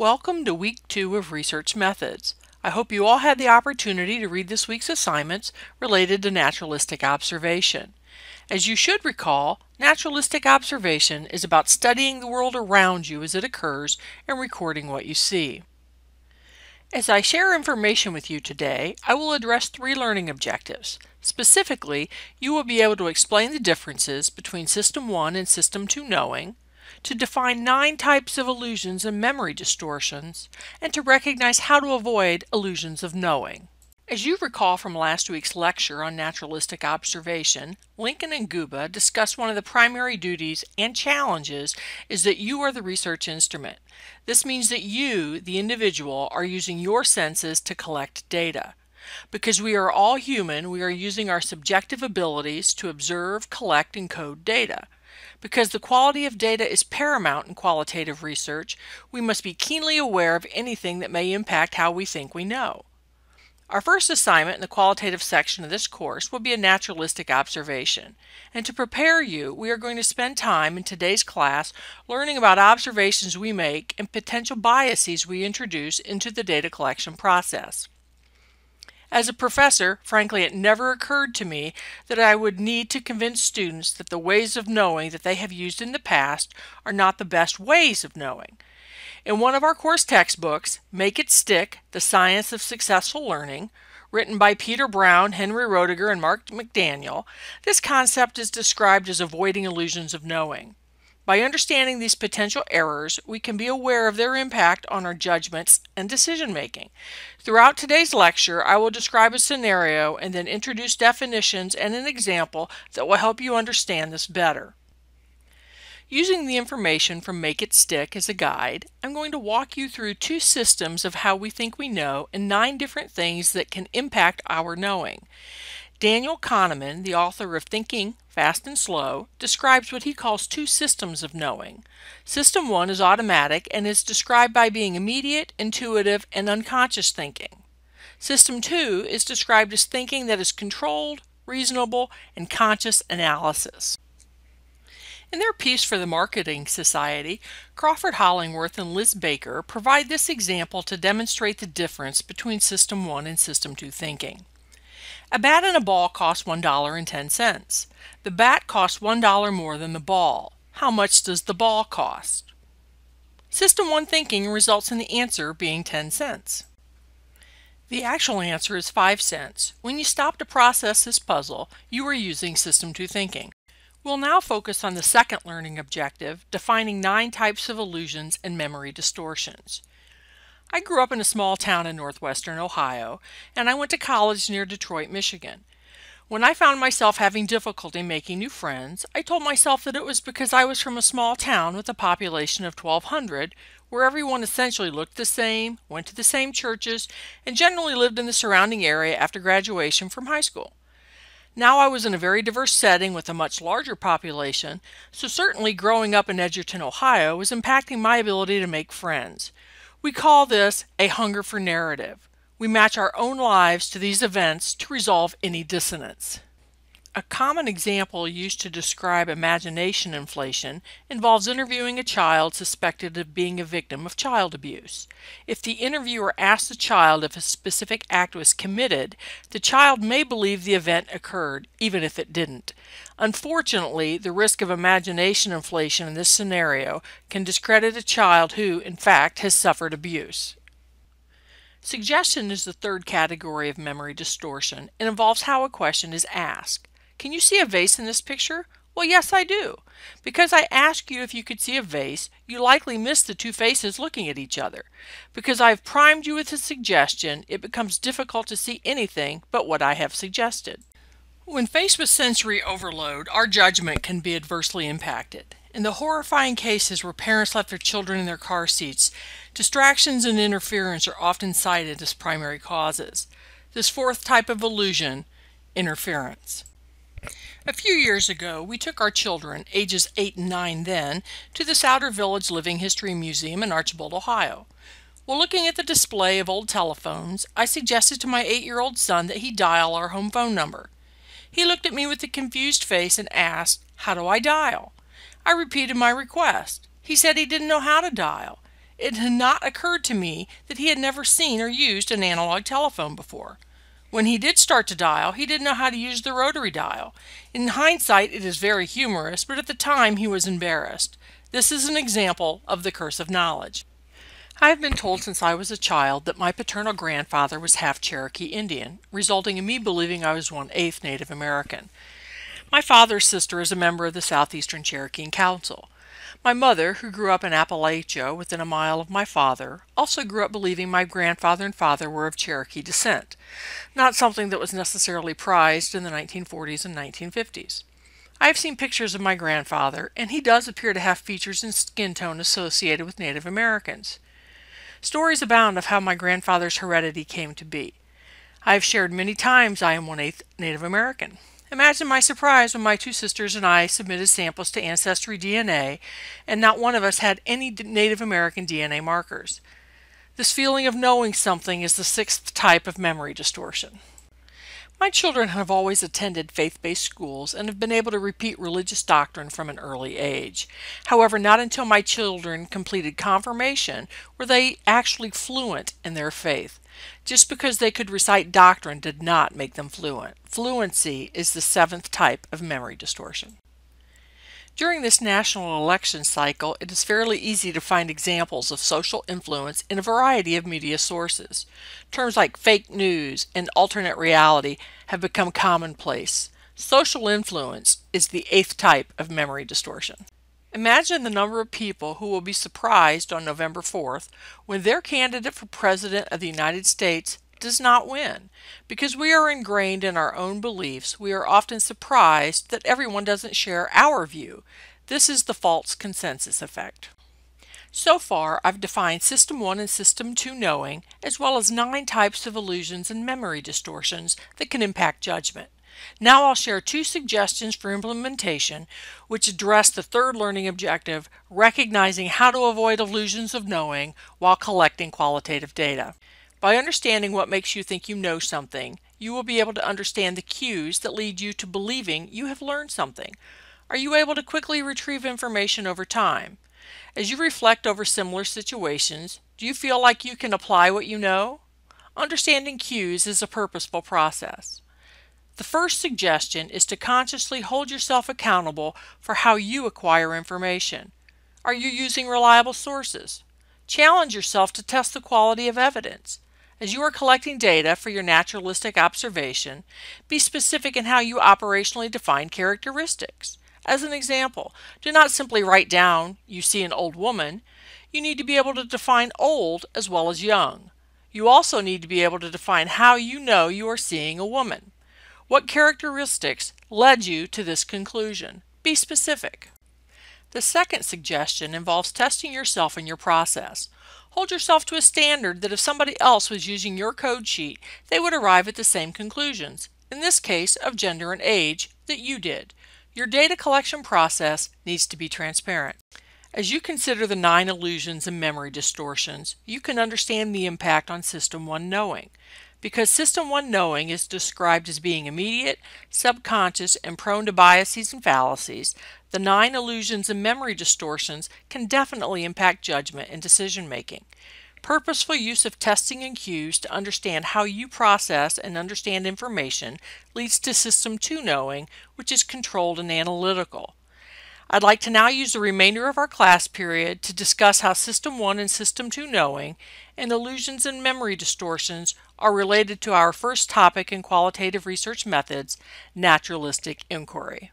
Welcome to week two of Research Methods. I hope you all had the opportunity to read this week's assignments related to naturalistic observation. As you should recall, naturalistic observation is about studying the world around you as it occurs and recording what you see. As I share information with you today, I will address three learning objectives. Specifically, you will be able to explain the differences between System 1 and System 2 knowing, to define nine types of illusions and memory distortions, and to recognize how to avoid illusions of knowing. As you recall from last week's lecture on naturalistic observation, Lincoln and Guba discussed one of the primary duties and challenges is that you are the research instrument. This means that you, the individual, are using your senses to collect data. Because we are all human, we are using our subjective abilities to observe, collect, and code data. Because the quality of data is paramount in qualitative research, we must be keenly aware of anything that may impact how we think we know. Our first assignment in the qualitative section of this course will be a naturalistic observation. And to prepare you, we are going to spend time in today's class learning about observations we make and potential biases we introduce into the data collection process. As a professor, frankly, it never occurred to me that I would need to convince students that the ways of knowing that they have used in the past are not the best ways of knowing. In one of our course textbooks, Make It Stick The Science of Successful Learning, written by Peter Brown, Henry Roediger, and Mark McDaniel, this concept is described as avoiding illusions of knowing. By understanding these potential errors, we can be aware of their impact on our judgments and decision making. Throughout today's lecture, I will describe a scenario and then introduce definitions and an example that will help you understand this better. Using the information from Make It Stick as a guide, I'm going to walk you through two systems of how we think we know and nine different things that can impact our knowing. Daniel Kahneman, the author of Thinking Fast and Slow, describes what he calls two systems of knowing. System 1 is automatic and is described by being immediate, intuitive, and unconscious thinking. System 2 is described as thinking that is controlled, reasonable, and conscious analysis. In their piece for the Marketing Society, Crawford Hollingworth and Liz Baker provide this example to demonstrate the difference between System 1 and System 2 thinking. A bat and a ball cost $1.10. The bat costs $1 more than the ball. How much does the ball cost? System 1 thinking results in the answer being 10 cents. The actual answer is 5 cents. When you stop to process this puzzle, you are using System 2 thinking. We'll now focus on the second learning objective, defining nine types of illusions and memory distortions. I grew up in a small town in northwestern Ohio, and I went to college near Detroit, Michigan. When I found myself having difficulty making new friends, I told myself that it was because I was from a small town with a population of 1,200, where everyone essentially looked the same, went to the same churches, and generally lived in the surrounding area after graduation from high school. Now I was in a very diverse setting with a much larger population, so certainly growing up in Edgerton, Ohio was impacting my ability to make friends. We call this a hunger for narrative. We match our own lives to these events to resolve any dissonance. A common example used to describe imagination inflation involves interviewing a child suspected of being a victim of child abuse. If the interviewer asks the child if a specific act was committed, the child may believe the event occurred, even if it didn't. Unfortunately, the risk of imagination inflation in this scenario can discredit a child who, in fact, has suffered abuse. Suggestion is the third category of memory distortion and involves how a question is asked. Can you see a vase in this picture? Well, yes, I do. Because I asked you if you could see a vase, you likely missed the two faces looking at each other. Because I have primed you with a suggestion, it becomes difficult to see anything but what I have suggested. When faced with sensory overload, our judgment can be adversely impacted. In the horrifying cases where parents left their children in their car seats, distractions and interference are often cited as primary causes. This fourth type of illusion, interference. A few years ago, we took our children, ages 8 and 9 then, to the Sauder Village Living History Museum in Archbold, Ohio. While looking at the display of old telephones, I suggested to my 8-year-old son that he dial our home phone number. He looked at me with a confused face and asked, How do I dial? I repeated my request. He said he didn't know how to dial. It had not occurred to me that he had never seen or used an analog telephone before. When he did start to dial, he didn't know how to use the rotary dial. In hindsight, it is very humorous, but at the time he was embarrassed. This is an example of the curse of knowledge. I have been told since I was a child that my paternal grandfather was half Cherokee Indian, resulting in me believing I was one eighth Native American. My father's sister is a member of the Southeastern Cherokee Council. My mother, who grew up in Appalachia within a mile of my father, also grew up believing my grandfather and father were of Cherokee descent, not something that was necessarily prized in the 1940s and 1950s. I have seen pictures of my grandfather, and he does appear to have features and skin tone associated with Native Americans. Stories abound of how my grandfather's heredity came to be. I have shared many times I am one eighth Native American. Imagine my surprise when my two sisters and I submitted samples to Ancestry DNA and not one of us had any Native American DNA markers. This feeling of knowing something is the sixth type of memory distortion. My children have always attended faith based schools and have been able to repeat religious doctrine from an early age. However, not until my children completed confirmation were they actually fluent in their faith. Just because they could recite doctrine did not make them fluent. Fluency is the seventh type of memory distortion. During this national election cycle, it is fairly easy to find examples of social influence in a variety of media sources. Terms like fake news and alternate reality have become commonplace. Social influence is the eighth type of memory distortion. Imagine the number of people who will be surprised on November 4th when their candidate for President of the United States does not win. Because we are ingrained in our own beliefs, we are often surprised that everyone doesn't share our view. This is the false consensus effect. So far, I've defined System 1 and System 2 knowing, as well as nine types of illusions and memory distortions that can impact judgment. Now I'll share two suggestions for implementation which address the third learning objective, recognizing how to avoid illusions of knowing while collecting qualitative data. By understanding what makes you think you know something, you will be able to understand the cues that lead you to believing you have learned something. Are you able to quickly retrieve information over time? As you reflect over similar situations, do you feel like you can apply what you know? Understanding cues is a purposeful process. The first suggestion is to consciously hold yourself accountable for how you acquire information. Are you using reliable sources? Challenge yourself to test the quality of evidence. As you are collecting data for your naturalistic observation, be specific in how you operationally define characteristics. As an example, do not simply write down, you see an old woman. You need to be able to define old as well as young. You also need to be able to define how you know you are seeing a woman. What characteristics led you to this conclusion? Be specific. The second suggestion involves testing yourself and your process. Hold yourself to a standard that if somebody else was using your code sheet, they would arrive at the same conclusions, in this case of gender and age, that you did. Your data collection process needs to be transparent. As you consider the nine illusions and memory distortions, you can understand the impact on System 1 knowing. Because System 1 knowing is described as being immediate, subconscious, and prone to biases and fallacies, the nine illusions and memory distortions can definitely impact judgment and decision making. Purposeful use of testing and cues to understand how you process and understand information leads to System 2 knowing, which is controlled and analytical. I'd like to now use the remainder of our class period to discuss how System 1 and System 2 knowing and illusions and memory distortions are related to our first topic in qualitative research methods, naturalistic inquiry.